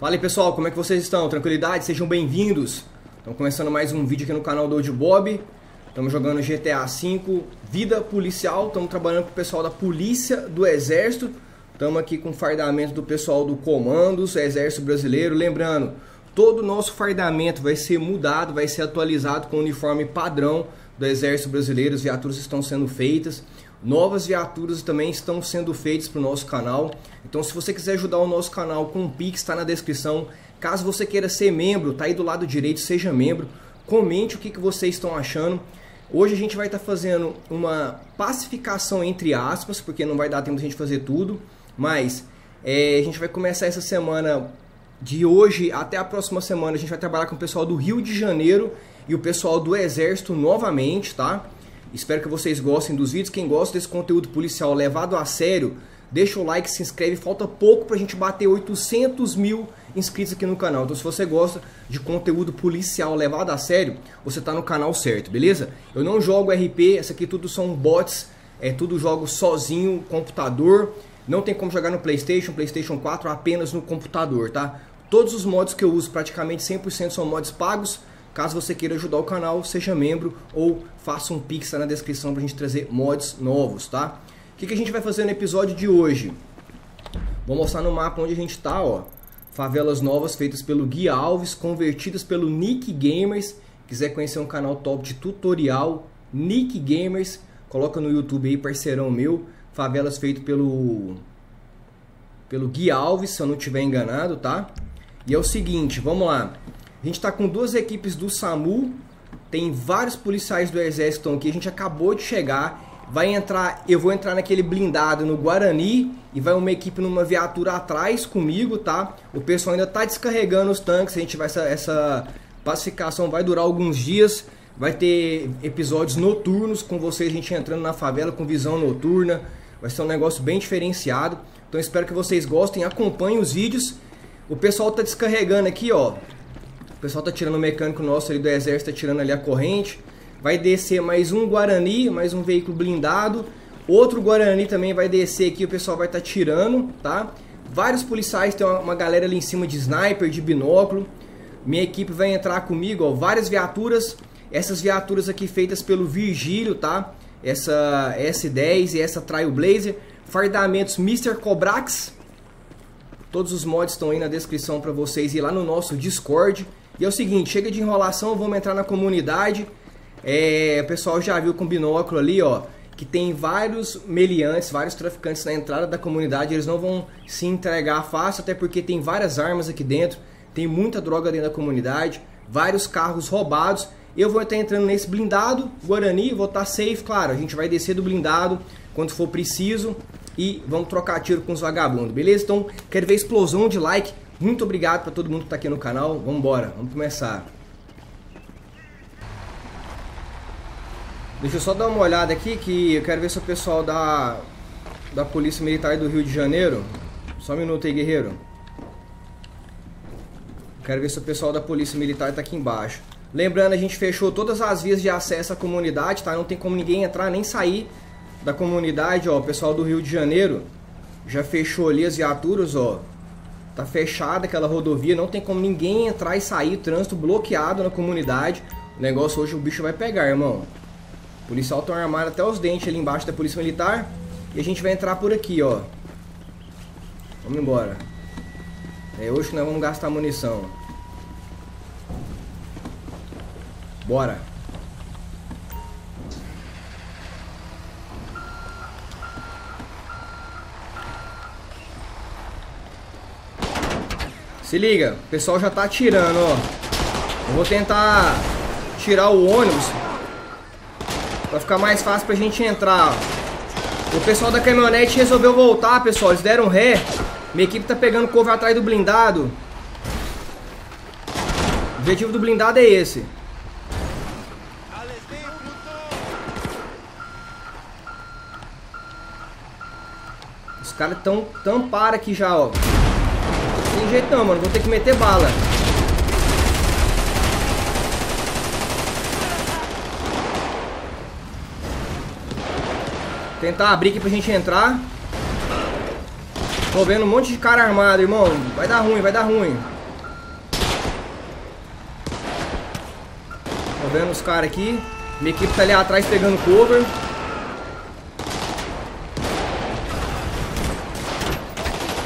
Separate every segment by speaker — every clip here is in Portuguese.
Speaker 1: Fala aí pessoal, como é que vocês estão? Tranquilidade? Sejam bem-vindos! Estamos começando mais um vídeo aqui no canal do Old Bob. Estamos jogando GTA V, Vida Policial. Estamos trabalhando com o pessoal da Polícia do Exército. Estamos aqui com o fardamento do pessoal do Comandos, Exército Brasileiro. Lembrando, todo o nosso fardamento vai ser mudado, vai ser atualizado com o uniforme padrão do Exército Brasileiro. As viaturas estão sendo feitas. Novas viaturas também estão sendo feitas para o nosso canal. Então, se você quiser ajudar o nosso canal com o Pix, está na descrição. Caso você queira ser membro, tá aí do lado direito, seja membro. Comente o que, que vocês estão achando. Hoje a gente vai estar tá fazendo uma pacificação entre aspas, porque não vai dar tempo de a gente fazer tudo. Mas é, a gente vai começar essa semana de hoje até a próxima semana. A gente vai trabalhar com o pessoal do Rio de Janeiro e o pessoal do Exército novamente, tá? Espero que vocês gostem dos vídeos. Quem gosta desse conteúdo policial levado a sério, deixa o like, se inscreve. Falta pouco pra gente bater 800 mil inscritos aqui no canal. Então se você gosta de conteúdo policial levado a sério, você tá no canal certo, beleza? Eu não jogo RP, essa aqui tudo são bots, é tudo jogo sozinho, computador. Não tem como jogar no Playstation, Playstation 4 apenas no computador, tá? Todos os mods que eu uso, praticamente 100% são mods pagos. Caso você queira ajudar o canal, seja membro ou faça um pix na descrição pra gente trazer mods novos, tá? O que, que a gente vai fazer no episódio de hoje? Vou mostrar no mapa onde a gente tá, ó. Favelas novas feitas pelo Gui Alves, convertidas pelo Nick Gamers. Quiser conhecer um canal top de tutorial, Nick Gamers, coloca no YouTube aí, parceirão meu. Favelas feito pelo pelo Gui Alves, se eu não estiver enganado, tá? E é o seguinte, vamos lá. A gente está com duas equipes do SAMU, tem vários policiais do exército aqui, a gente acabou de chegar. Vai entrar, eu vou entrar naquele blindado no Guarani e vai uma equipe numa viatura atrás comigo, tá? O pessoal ainda tá descarregando os tanques, a gente vai essa, essa pacificação vai durar alguns dias. Vai ter episódios noturnos com vocês, a gente entrando na favela com visão noturna. Vai ser um negócio bem diferenciado. Então espero que vocês gostem, acompanhem os vídeos. O pessoal tá descarregando aqui, ó. O pessoal tá tirando o mecânico nosso ali do exército, tá tirando ali a corrente. Vai descer mais um Guarani, mais um veículo blindado. Outro Guarani também vai descer aqui, o pessoal vai estar tá tirando, tá? Vários policiais, tem uma, uma galera ali em cima de sniper, de binóculo. Minha equipe vai entrar comigo, ó, várias viaturas. Essas viaturas aqui feitas pelo Virgílio, tá? Essa S10 e essa Trailblazer. Fardamentos Mr. Cobrax. Todos os mods estão aí na descrição para vocês ir lá no nosso Discord. E é o seguinte, chega de enrolação, vamos entrar na comunidade. É, o pessoal já viu com binóculo ali, ó, que tem vários meliantes, vários traficantes na entrada da comunidade. Eles não vão se entregar fácil, até porque tem várias armas aqui dentro, tem muita droga dentro da comunidade, vários carros roubados. Eu vou estar entrando nesse blindado, Guarani, vou estar safe, claro. A gente vai descer do blindado quando for preciso e vamos trocar tiro com os vagabundos, beleza? Então, quero ver explosão de like. Muito obrigado para todo mundo que está aqui no canal. Vamos embora, vamos começar. Deixa eu só dar uma olhada aqui que eu quero ver se o pessoal da, da Polícia Militar do Rio de Janeiro... Só um minuto aí, guerreiro. Quero ver se o pessoal da Polícia Militar está aqui embaixo. Lembrando, a gente fechou todas as vias de acesso à comunidade, tá? Não tem como ninguém entrar nem sair da comunidade, ó. O pessoal do Rio de Janeiro já fechou ali as viaturas, ó. Tá fechada aquela rodovia, não tem como ninguém entrar e sair, trânsito bloqueado na comunidade. O negócio hoje o bicho vai pegar, irmão. O policial tá armado até os dentes ali embaixo da polícia militar. E a gente vai entrar por aqui, ó. Vamos embora. É hoje que nós vamos gastar munição. Bora. Se liga, o pessoal já tá atirando, ó. Eu vou tentar tirar o ônibus Pra ficar mais fácil pra gente entrar, ó. O pessoal da caminhonete resolveu voltar, pessoal. Eles deram ré. Minha equipe tá pegando cover atrás do blindado. O objetivo do blindado é esse. Os caras tão tamparam aqui já, ó tem jeito não, mano. Vou ter que meter bala. Tentar abrir aqui pra gente entrar. Tô vendo um monte de cara armado, irmão. Vai dar ruim, vai dar ruim. Tô vendo os caras aqui. Minha equipe tá ali atrás pegando cover.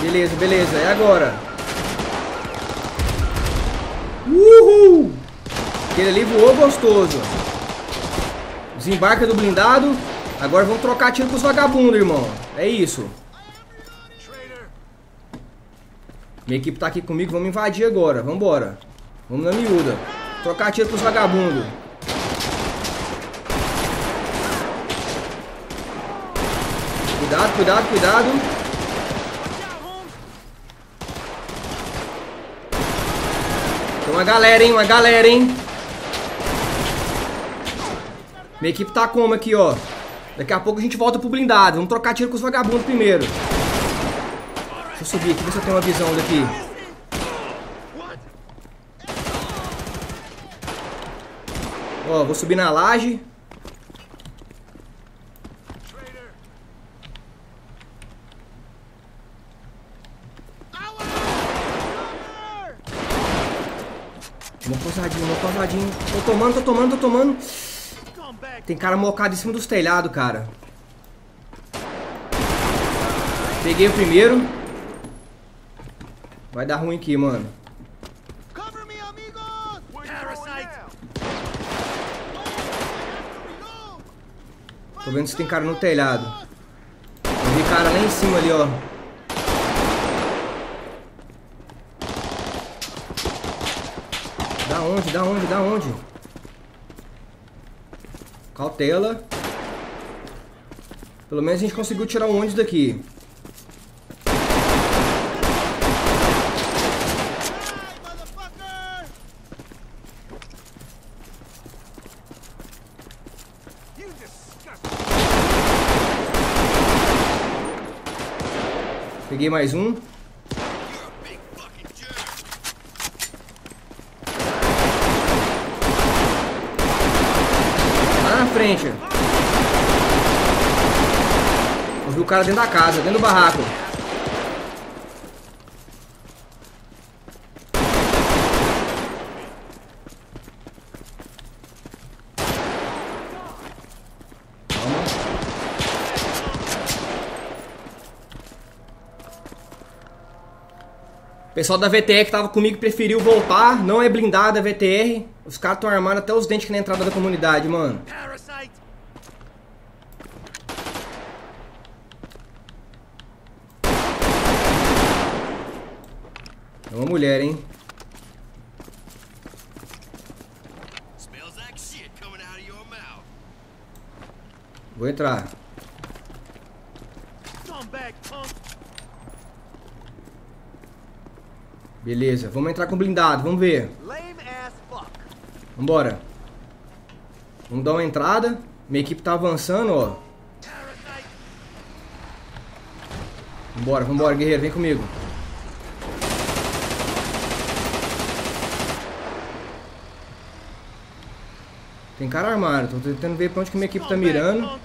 Speaker 1: Beleza, beleza. É agora. Aquele ali voou gostoso. Desembarca do blindado. Agora vamos trocar tiro com os vagabundos, irmão. É isso. Minha equipe tá aqui comigo. Vamos invadir agora. Vambora. Vamos na miúda. Trocar tiro com os vagabundos. Cuidado, cuidado, cuidado. Tem uma galera, hein? Uma galera, hein? Minha equipe tá como aqui, ó. Daqui a pouco a gente volta pro blindado. Vamos trocar tiro com os vagabundos primeiro. Deixa eu subir aqui, ver se eu tenho uma visão daqui. Ó, vou subir na laje. Uma pousadinha, uma pousadinha. Tô tomando, tô tomando, tô tomando. Tem cara mocado em cima dos telhados, cara. Peguei o primeiro. Vai dar ruim aqui, mano. Tô vendo se tem cara no telhado. Eu vi cara lá em cima ali, ó. Da onde? Da onde? Da onde? Cautela. Pelo menos a gente conseguiu tirar o ônibus daqui. Peguei mais um. Frente. Eu vi o cara dentro da casa, dentro do barraco. O pessoal da VTR que tava comigo preferiu voltar. Não é blindada a VTR. Os caras estão armando até os dentes aqui na entrada da comunidade, mano. É uma mulher, hein? Vou entrar. Beleza, vamos entrar com blindado, vamos ver. Vambora. Vamos dar uma entrada. Minha equipe tá avançando, ó. Vambora, vambora, guerreiro, vem comigo. Tem cara armado, tô tentando ver pra onde que minha equipe tá mirando.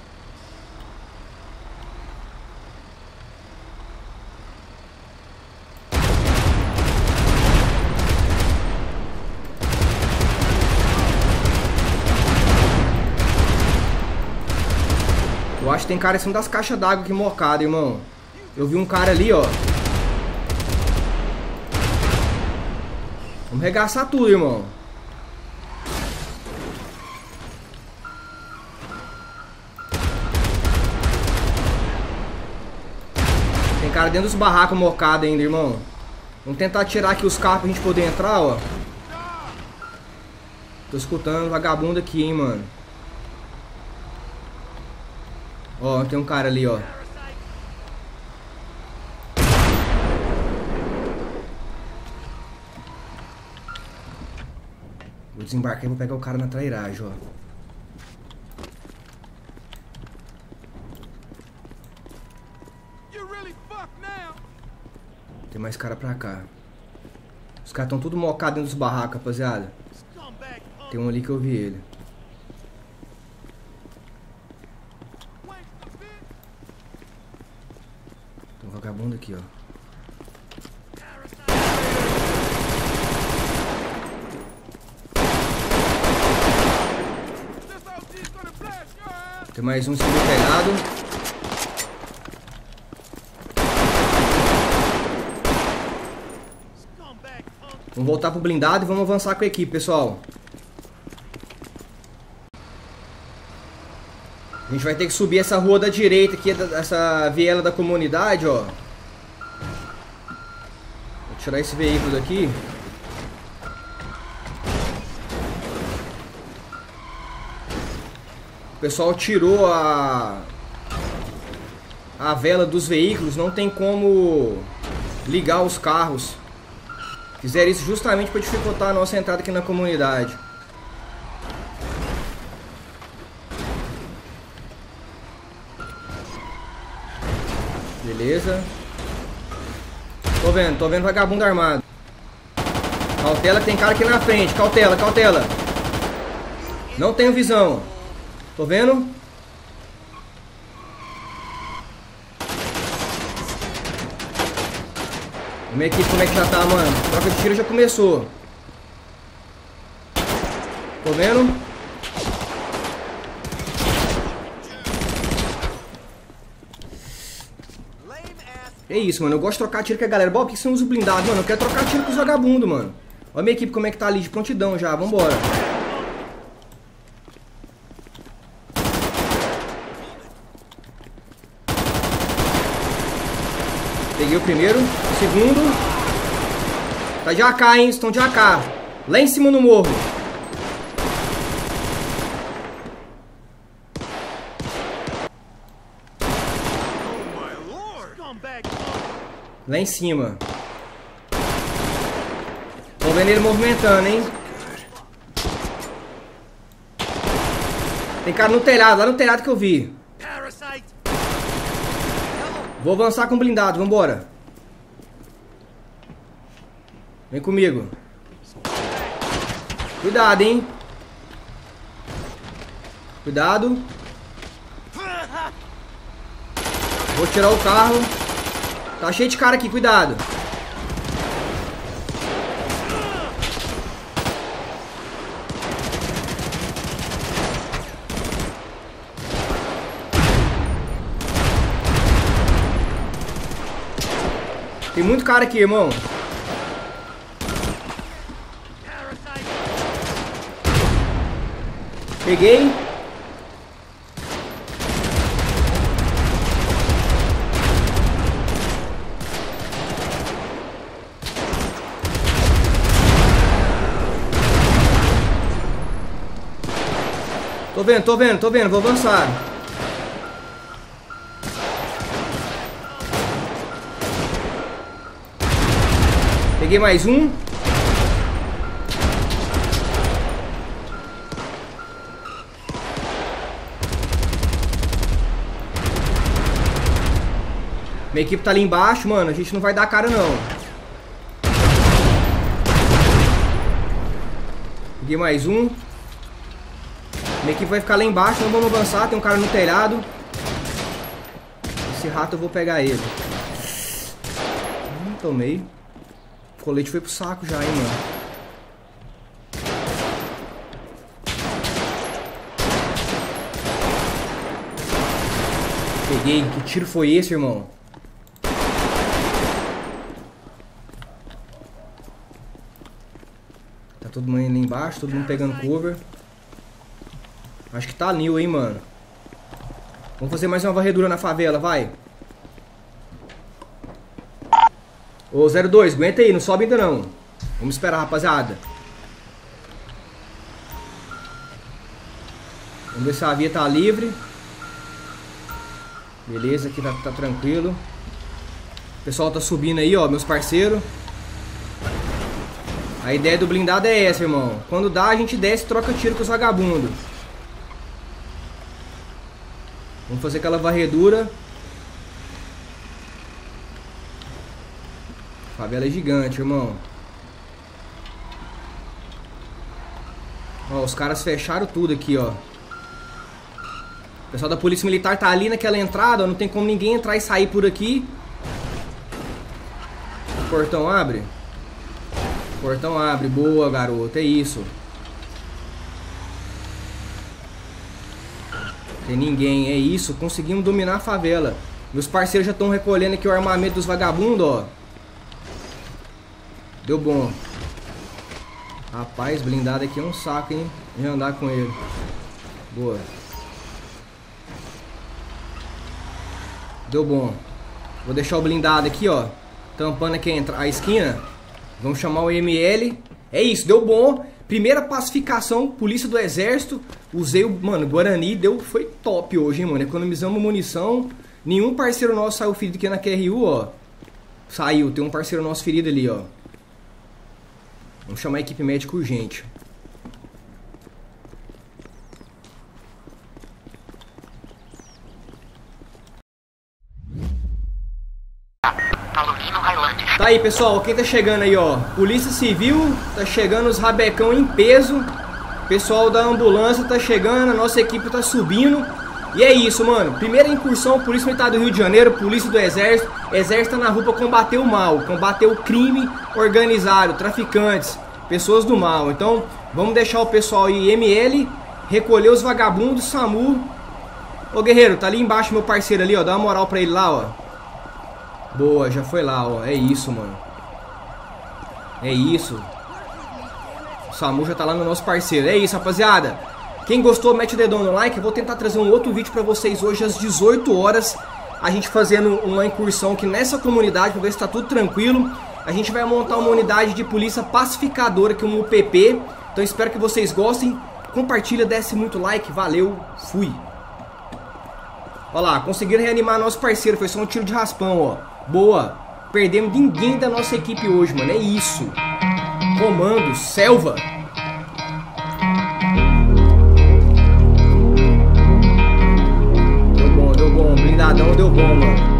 Speaker 1: Eu acho que tem cara em cima das caixas d'água aqui mocada, irmão. Eu vi um cara ali, ó. Vamos regaçar tudo, irmão. Tem cara dentro dos barracos mocados ainda, irmão. Vamos tentar tirar aqui os carros pra gente poder entrar, ó. Tô escutando vagabundo aqui, hein, mano. Ó, tem um cara ali, ó. Vou desembarcar e vou pegar o cara na trairagem, ó. tem mais cara pra cá. Os caras estão tudo mocado dentro dos barracos, rapaziada. Tem um ali que eu vi ele. Tem um vagabundo aqui, ó. Tem mais um sendo pegado. Vamos voltar pro blindado e vamos avançar com a equipe, pessoal. A gente vai ter que subir essa rua da direita aqui, essa viela da comunidade, ó. Vou tirar esse veículo daqui. O pessoal tirou a a vela dos veículos, não tem como ligar os carros. Fizeram isso justamente para dificultar a nossa entrada aqui na comunidade. Beleza. Tô vendo, tô vendo vagabundo armado. Cautela tem cara aqui na frente. Cautela, cautela. Não tenho visão. Tô vendo? Minha equipe como é que já tá, mano? Troca de tiro já começou. Tô vendo? É isso, mano. Eu gosto de trocar tiro com a galera. Bom, que você não usa blindado, mano? Eu quero trocar tiro com os vagabundos, mano. Olha a minha equipe como é que tá ali de prontidão já. Vambora. Peguei o primeiro, o segundo. Tá de AK, hein? Estão de AK. Lá em cima no morro. Lá em cima. Tô vendo ele movimentando, hein? Tem cara no telhado, lá no telhado que eu vi. Vou avançar com blindado, vambora. Vem comigo. Cuidado, hein? Cuidado. Vou tirar o carro. Tá cheio de cara aqui, cuidado. Tem muito cara aqui, irmão. Peguei. Tô vendo, tô vendo, tô vendo, vou avançar. Peguei mais um. Minha equipe tá ali embaixo, mano. A gente não vai dar cara, não. Peguei mais um. Minha equipe vai ficar lá embaixo, não vamos avançar. Tem um cara no telhado. Esse rato eu vou pegar ele. Hum, tomei. Colete foi pro saco já, hein, mano. Peguei. Que tiro foi esse, irmão? Tá todo mundo ali embaixo, todo mundo pegando cover. Acho que tá new, hein, mano. Vamos fazer mais uma varredura na favela, vai. Ô, 02, aguenta aí, não sobe ainda não. Vamos esperar, rapaziada. Vamos ver se a via tá livre. Beleza, aqui tá, tá tranquilo. O pessoal tá subindo aí, ó, meus parceiros. A ideia do blindado é essa, irmão. Quando dá, a gente desce e troca tiro com os vagabundos. Vamos fazer aquela varredura. Favela é gigante, irmão. Ó, os caras fecharam tudo aqui, ó. O pessoal da polícia militar tá ali naquela entrada, ó, não tem como ninguém entrar e sair por aqui. O portão abre. O portão abre. Boa, garoto. É isso. Tem ninguém, é isso. Conseguimos dominar a favela. Meus parceiros já estão recolhendo aqui o armamento dos vagabundos, ó. Deu bom. Rapaz, blindado aqui é um saco, hein? De andar com ele. Boa. Deu bom. Vou deixar o blindado aqui, ó. Tampando aqui a esquina. Vamos chamar o ML. É isso, deu bom. Primeira pacificação, polícia do exército. Usei o, mano, Guarani, deu, foi top hoje, hein, mano. Economizamos munição. Nenhum parceiro nosso saiu ferido aqui na QRU, ó. Saiu, tem um parceiro nosso ferido ali, ó. Vamos chamar a equipe médica urgente. Tá aí, pessoal, quem tá chegando aí, ó. Polícia Civil, tá chegando os rabecão em peso. Pessoal da ambulância tá chegando, a nossa equipe tá subindo. E é isso, mano. Primeira incursão, Polícia Militar do Rio de Janeiro, Polícia do Exército. Exército tá na rua pra combater o mal, combater o crime organizado, traficantes, pessoas do mal. Então, vamos deixar o pessoal aí, ML, recolher os vagabundos, SAMU. Ô, guerreiro, tá ali embaixo meu parceiro ali, ó. Dá uma moral pra ele lá, ó. Boa, já foi lá, ó. É isso, mano. É isso. O SAMU já tá lá no nosso parceiro. É isso, rapaziada. Quem gostou, mete o dedão no like. Eu vou tentar trazer um outro vídeo pra vocês hoje às 18 horas. A gente fazendo uma incursão aqui nessa comunidade pra ver se tá tudo tranquilo. A gente vai montar uma unidade de polícia pacificadora aqui, um UPP. Então espero que vocês gostem. Compartilha, desce muito like. Valeu, fui. Olha lá, conseguiram reanimar nosso parceiro. Foi só um tiro de raspão, ó. Boa. Perdemos ninguém da nossa equipe hoje, mano. É isso. Comando, selva. Deu bom, deu bom. Blindadão deu bom, mano.